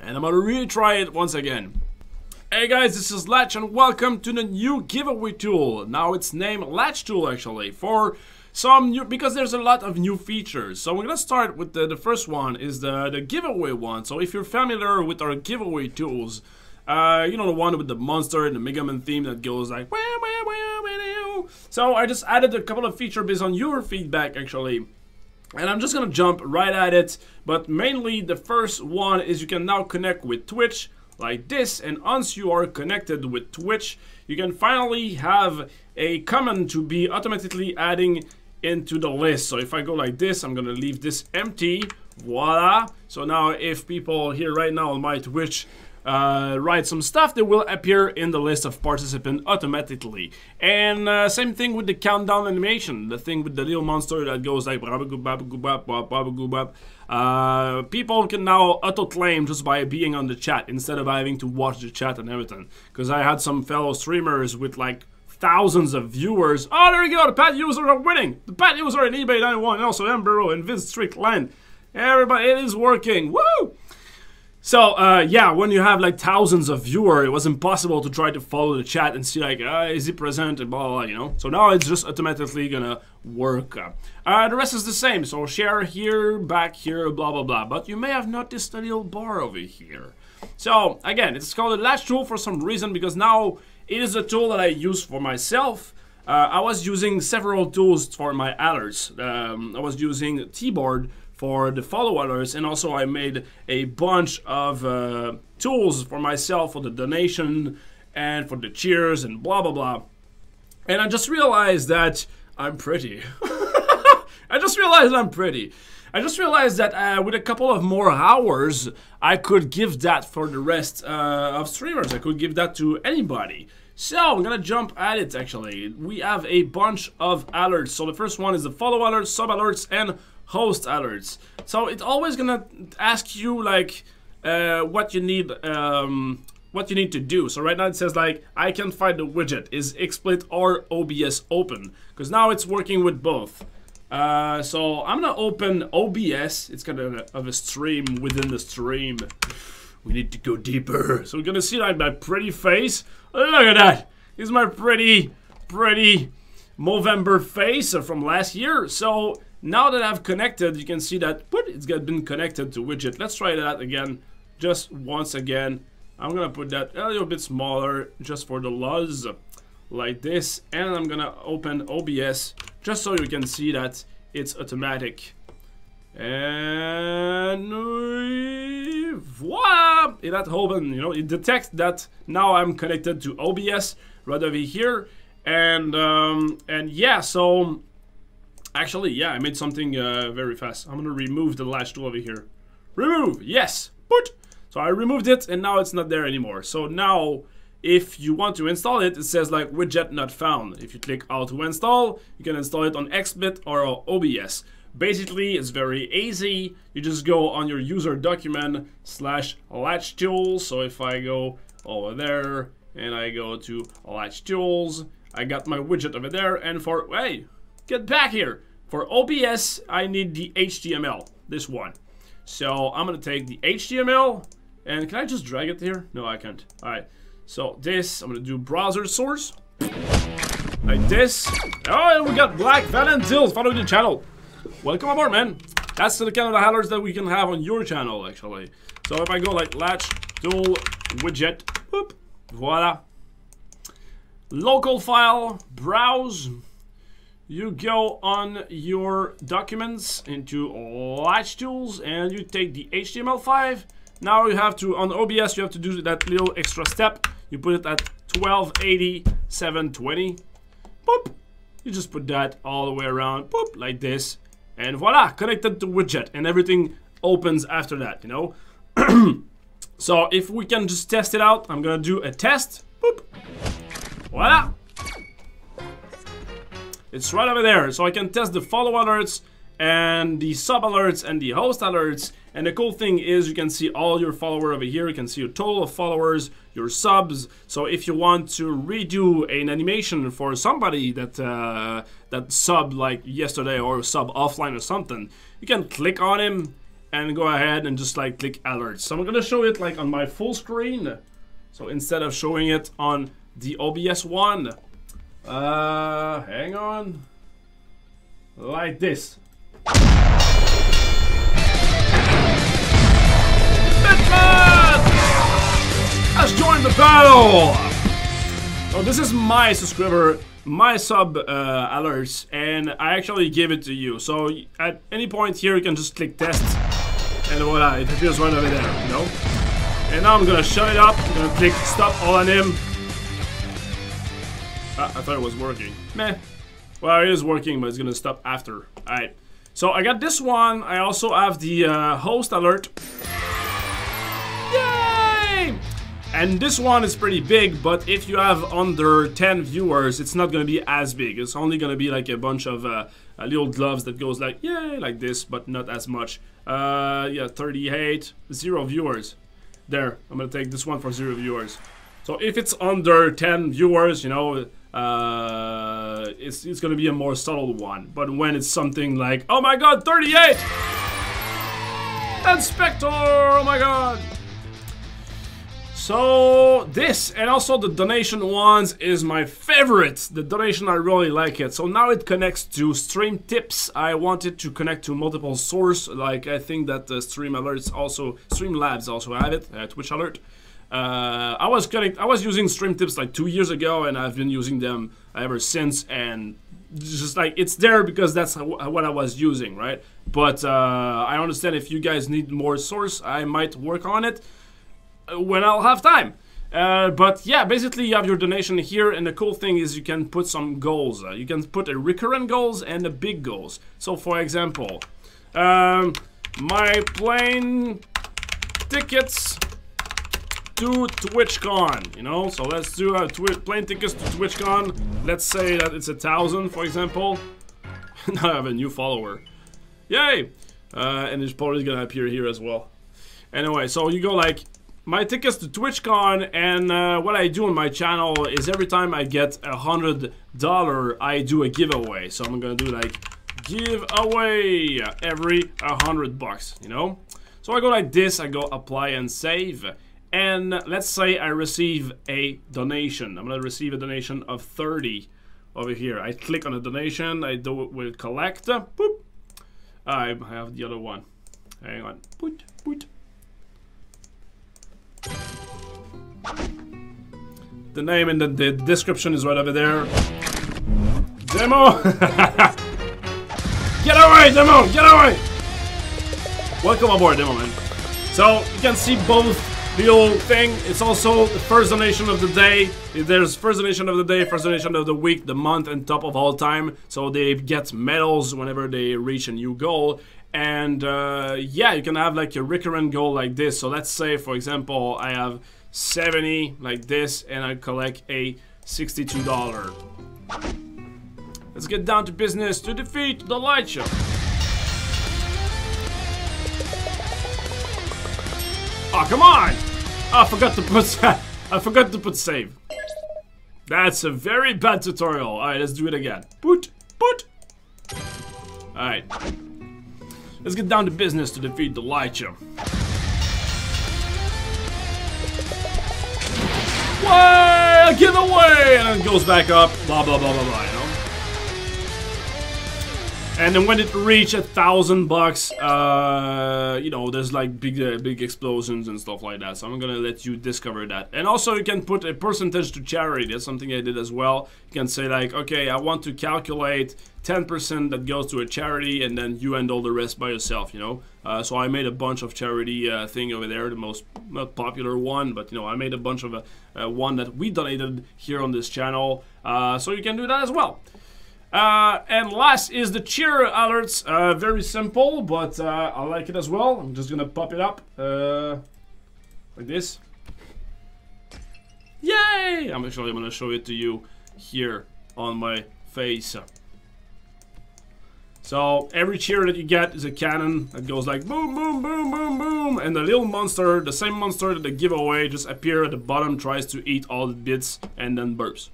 and I'm gonna retry it once again. Hey guys, this is Lachhh and welcome to the new giveaway tool. Now it's named Lachhh Tool actually for some new because there's a lot of new features. So we're gonna start with the, the first one is the, the giveaway one. So if you're familiar with our giveaway tools, uh, you know the one with the monster and the Mega Man theme that goes like wah, wah, wah. So I just added a couple of features based on your feedback actually. And I'm just gonna jump right at it, but mainly the first one is you can now connect with Twitch like this, and once you are connected with Twitch, you can finally have a comment to be automatically adding into the list. So if I go like this, I'm gonna leave this empty, voila. So now if people here right now on my Twitch uh, write some stuff, that will appear in the list of participants automatically. And uh, same thing with the countdown animation, the thing with the little monster that goes like uh, people can now auto-claim just by being on the chat instead of having to watch the chat and everything. Because I had some fellow streamers with like thousands of viewers. Oh, there you go, the pet users are winning. The pet user in eBay 91 and also Embero and Vince Strickland. Everybody, it is working. Woo! So, uh, yeah, when you have like thousands of viewers, it was impossible to try to follow the chat and see like, uh, is he present and blah, blah, blah, you know? So now it's just automatically gonna work. Uh, the rest is the same, so share here, back here, blah, blah, blah. But you may have noticed a little bar over here. So, again, it's called a Lachhh tool for some reason because now it is a tool that I use for myself. Uh, I was using several tools for my alerts. Um, I was using T-Board for the follow and also I made a bunch of uh, tools for myself for the donation and for the cheers and blah blah blah. And I just realized that I'm pretty. I just realized I'm pretty. I just realized that uh, with a couple of more hours I could give that for the rest uh, of streamers. I could give that to anybody. So I'm gonna jump at it actually. We have a bunch of alerts. So the first one is the follow alerts sub alerts and host alerts. So it's always gonna ask you like uh, what you need um, what you need to do. So right now it says like I can find the widget is XSplit or OBS open because now it's working with both. Uh, so I'm gonna open OBS. It's kind of of a stream within the stream. We need to go deeper. So we're gonna see like my pretty face. Look at that. Here's my pretty, pretty Movember face from last year. So now that I've connected, you can see that it's been connected to widget. Let's try that again, just once again. I'm gonna put that a little bit smaller just for the luz, like this. And I'm gonna open OBS just so you can see that it's automatic. And voila! It had open, you know, it detects that now I'm connected to OBS right over here. And um, and yeah, so Actually, yeah, I made something uh, very fast. I'm gonna remove the Lachhh tool over here. Remove! Yes! Put! So I removed it and now it's not there anymore. So now, if you want to install it, it says like widget not found. If you click auto install, you can install it on XSplit or OBS. Basically, it's very easy. You just go on your user document slash Lachhh tools. So if I go over there and I go to Lachhh tools, I got my widget over there. And for, hey, Get back here. For OBS, I need the HTML, this one. So I'm gonna take the HTML, and can I just drag it here? No, I can't. All right, so this, I'm gonna do browser source. Like this. Oh, and we got Black Valentils following the channel. Welcome aboard, man. That's the kind of headers that we can have on your channel, actually. So if I go like Lachhh tool widget, whoop, voila. Local file, browse, you go on your documents into Lachhh Tools and you take the HTML5. Now you have to, on OBS, you have to do that little extra step. You put it at 1280, 720. Boop. You just put that all the way around, boop, like this. And voila, connected to widget and everything opens after that, you know? so if we can just test it out, I'm gonna do a test. Boop. Voila. It's right over there, so I can test the follow alerts and the sub alerts and the host alerts. And the cool thing is you can see all your follower over here. You can see your total of followers, your subs. So if you want to redo an animation for somebody that uh, that sub like yesterday or sub offline or something, you can click on him and go ahead and just like click alerts. So I'm gonna show it like on my full screen. So instead of showing it on the OBS one, uh, hang on, like this. Batman has joined the battle. So this is my subscriber, my sub uh, alerts, and I actually give it to you. So at any point here, you can just click test, and voila, it appears right over there, you know? And now I'm gonna shut it up, I'm gonna click stop all on him. I thought it was working. Meh. Well, it is working, but it's gonna stop after. Alright. So I got this one. I also have the uh, host alert. Yay! And this one is pretty big, but if you have under 10 viewers, it's not gonna be as big. It's only gonna be like a bunch of uh, uh, little gloves that goes like, yay, like this, but not as much. Uh, yeah, 38, zero viewers. There, I'm gonna take this one for zero viewers. So if it's under 10 viewers, you know, uh, it's, it's gonna be a more subtle one. But when it's something like, oh my god, 38! And Spectre, oh my god! So this and also the donation ones is my favorite. The donation I really like it. So now it connects to Stream Tips. I wanted to connect to multiple source. Like I think that the Stream Alerts also Stream Labs also have it. Uh, Twitch Alert. Uh, I was connect. I was using Stream Tips like two years ago, and I've been using them ever since. And just like it's there because that's what I was using, right? But uh, I understand if you guys need more source, I might work on it when I'll have time. Uh, but yeah, basically you have your donation here, and the cool thing is you can put some goals. Uh, you can put a recurrent goals and a big goals. So for example, um, my plane tickets to TwitchCon, you know? So let's do a twi plane tickets to TwitchCon. Let's say that it's a thousand, for example. now I have a new follower. Yay! Uh, and it's probably gonna appear here as well. Anyway, so you go like my tickets to TwitchCon and uh, what I do on my channel is every time I get a hundred dollar I do a giveaway so I'm gonna do like give away every a hundred bucks you know so I go like this I go apply and save and let's say I receive a donation I'm gonna receive a donation of 30 over here I click on a donation I do it with collect boop I have the other one hang on boot boot The name and the, the description is right over there. Demo! get away, Demo! Get away! Welcome aboard, Demo Man. So, you can see both old thing. It's also the first donation of the day. There's first donation of the day, first donation of the week, the month, and top of all time. So they get medals whenever they reach a new goal. And uh, yeah, you can have like a recurrent goal like this. So let's say, for example, I have 70 like this and I collect a $62. Let's get down to business to defeat the light show. Oh, come on! I forgot to put I forgot to put save. That's a very bad tutorial. Alright, let's do it again. Boot, boot. Alright. Let's get down to business to defeat the show. Way! Give away! And it goes back up. Blah, blah, blah, blah, blah? And then when it reach a thousand bucks, uh, you know, there's like big, uh, big explosions and stuff like that. So I'm gonna let you discover that. And also, you can put a percentage to charity. That's something I did as well. You can say like, okay, I want to calculate 10% that goes to a charity, and then you handle the rest by yourself. You know. Uh, so I made a bunch of charity uh, thing over there. The most popular one, but you know, I made a bunch of uh one that we donated here on this channel. Uh, so you can do that as well. Uh, and last is the cheer alerts. Uh, very simple, but uh, I like it as well. I'm just gonna pop it up uh, like this. Yay! I'm actually gonna show it to you here on my face. So every cheer that you get is a cannon that goes like boom, boom, boom, boom, boom, and the little monster, the same monster that they give away, just appear at the bottom, tries to eat all the bits, and then burps.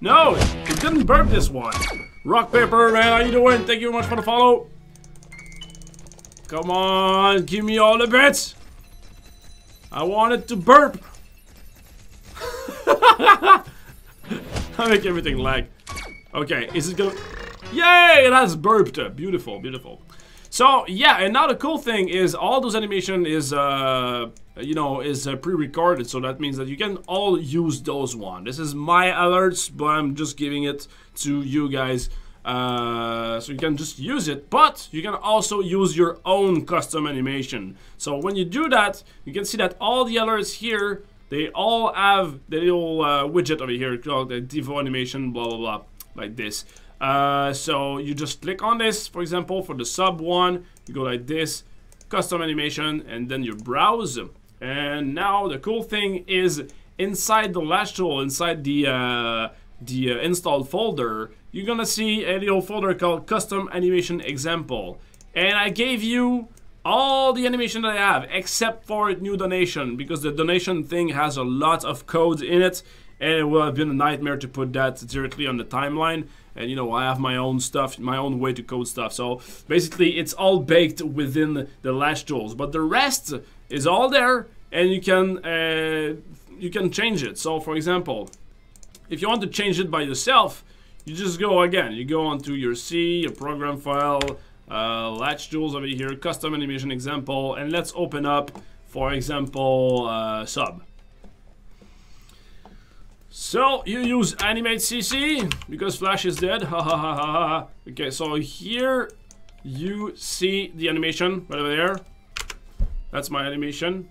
No, it didn't burp this one. Rock, paper, man, how you doing? Thank you very much for the follow. Come on, give me all the bits. I want it to burp. I make everything lag. Okay, is it gonna... Yay, it has burped. Beautiful, beautiful. So, yeah, and now the cool thing is all those animation is, uh, you know, is uh, pre-recorded. So that means that you can all use those one. This is my alerts, but I'm just giving it to you guys. Uh, so you can just use it, but you can also use your own custom animation. So when you do that, you can see that all the alerts here, they all have the little uh, widget over here called the Devo animation, blah, blah, blah, like this. Uh, so you just click on this, for example, for the sub one, you go like this, custom animation, and then you browse. And now the cool thing is inside the Lachhh tool, inside the uh, the uh, installed folder, you're gonna see a little folder called custom animation example. And I gave you all the animation that I have except for new donation because the donation thing has a lot of code in it and it would have been a nightmare to put that directly on the timeline. And you know I have my own stuff my own way to code stuff. So basically it's all baked within the Lachhh tools. But the rest is all there and you can uh, you can change it. So for example if you want to change it by yourself you just go again. You go onto your C your program file uh, Lachhh tools over here custom animation example and let's open up for example uh, sub so you use animate CC because Flash is dead. Ha ha ha ha ha. Okay, so here you see the animation right over there. That's my animation.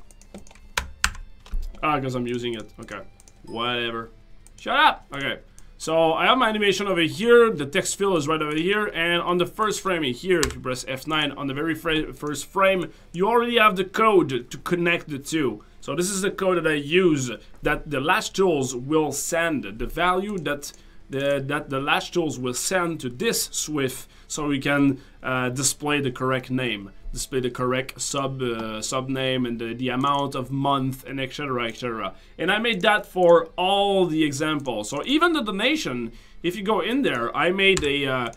Ah, because I'm using it. Okay, whatever. Shut up. Okay. So I have my animation over here, the text fill is right over here, and on the first frame here, if you press F9, on the very first frame, you already have the code to connect the two. So this is the code that I use that the Lachhh tools will send the value that the, that the Lachhh tools will send to this SWF so we can uh, display the correct name, display the correct sub uh, sub name and the, the amount of month and etc etc. And I made that for all the examples. So even the donation, if you go in there, I made a uh,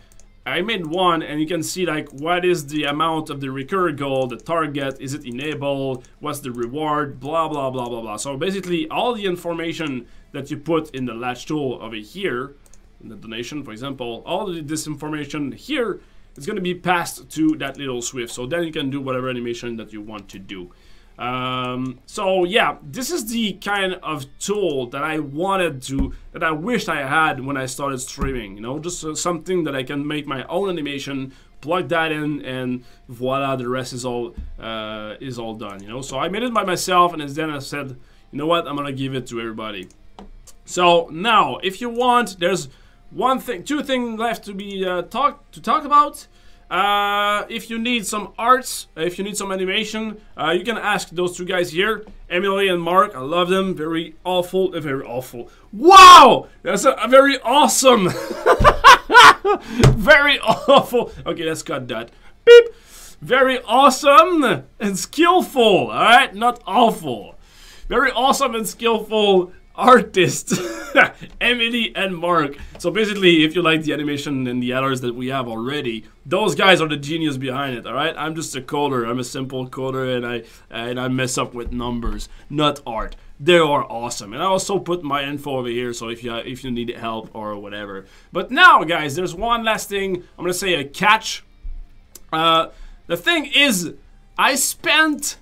I made one and you can see like what is the amount of the recur goal, the target, is it enabled, what's the reward, blah blah blah blah blah. So basically all the information that you put in the Lachhh tool over here, in the donation for example, all this information here is going to be passed to that little SWF. So then you can do whatever animation that you want to do. Um, so yeah, this is the kind of tool that I wanted to, that I wished I had when I started streaming, you know, just uh, something that I can make my own animation, plug that in, and voila, the rest is all, uh, is all done, you know. So I made it by myself, and then I said, you know what, I'm gonna give it to everybody. So now, if you want, there's one thing, two things left to be uh, talk to talk about. Uh, if you need some arts, if you need some animation, uh, you can ask those two guys here, Emily and Mark. I love them. Very awful, uh, very awful. Wow, that's a, a very awesome, very awful. Okay, let's cut that. Beep. Very awesome and skillful. All right, not awful. Very awesome and skillful artist Emily and Mark. So basically, if you like the animation and the others that we have already, those guys are the genius behind it. All right, I'm just a coder. I'm a simple coder, and I and I mess up with numbers, not art. They are awesome, and I also put my info over here. So if you if you need help or whatever. But now, guys, there's one last thing. I'm gonna say a catch. Uh, the thing is, I spent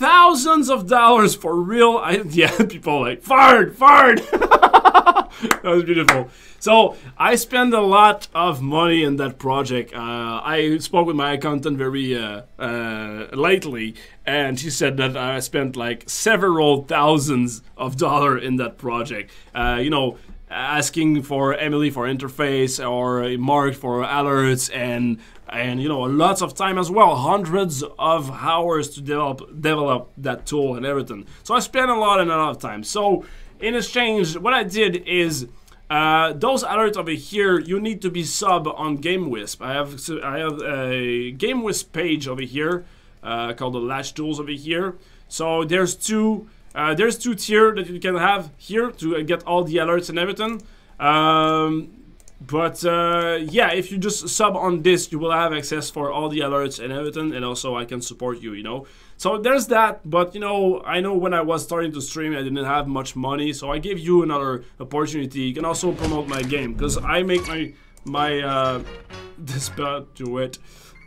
thousands of dollars for real. I, yeah, people like fart, fart. that was beautiful. So I spent a lot of money in that project. Uh, I spoke with my accountant very uh, uh, lately, and she said that I spent like several thousands of dollar in that project. Uh, you know, asking for Emily for interface or Mark for alerts and and you know lots of time as well. Hundreds of hours to develop develop that tool and everything. So I spent a lot and a lot of time. So in exchange what I did is uh, those alerts over here you need to be sub on GameWisp. I have I have a GameWisp page over here uh, called the Lachhh Tools over here. So there's two uh, there's two tier that you can have here to get all the alerts and everything. Um, but uh, yeah, if you just sub on this, you will have access for all the alerts and everything, and also I can support you, you know. So there's that, but you know, I know when I was starting to stream, I didn't have much money, so I gave you another opportunity. You can also promote my game, because I make my, my, uh, this bad to it.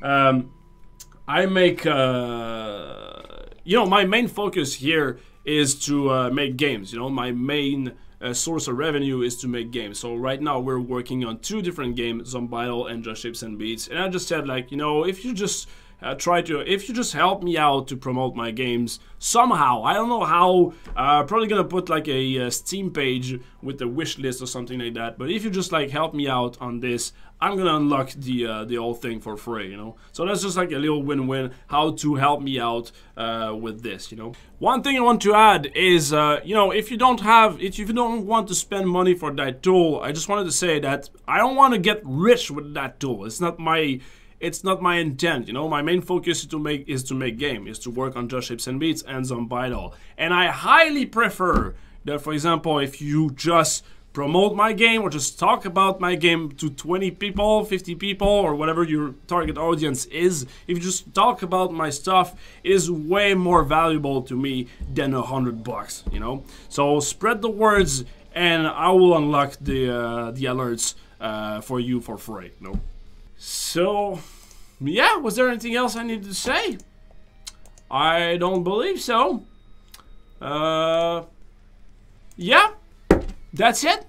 Um, I make, uh, you know, my main focus here is to uh, make games, you know, my main uh, source of revenue is to make games. So right now we're working on two different games, Zombidle and Just Shapes and Beats. And I just said like, you know, if you just uh, try to, if you just help me out to promote my games somehow, I don't know how, uh, probably gonna put like a, a uh, Steam page with a wish list or something like that. But if you just like help me out on this, I'm gonna unlock the uh, the whole thing for free, you know. So that's just like a little win-win. How to help me out uh, with this, you know. One thing I want to add is, uh, you know, if you don't have, if you don't want to spend money for that tool, I just wanted to say that I don't want to get rich with that tool. It's not my it's not my intent, you know. My main focus is to make is to make game, is to work on Just Shapes and Beats and Zombidle. And I highly prefer that, for example, if you just promote my game or just talk about my game to 20 people, 50 people, or whatever your target audience is, if you just talk about my stuff, is way more valuable to me than a hundred bucks, you know? So spread the words and I will unlock the, uh, the alerts uh, for you for free, you know? So, yeah, was there anything else I needed to say? I don't believe so. Uh, yeah, that's it.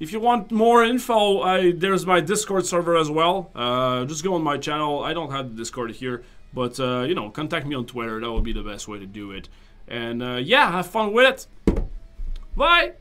If you want more info, I, there's my Discord server as well. Uh, just go on my channel. I don't have the Discord here, but uh, you know, contact me on Twitter. That would be the best way to do it. And uh, yeah, have fun with it. Bye.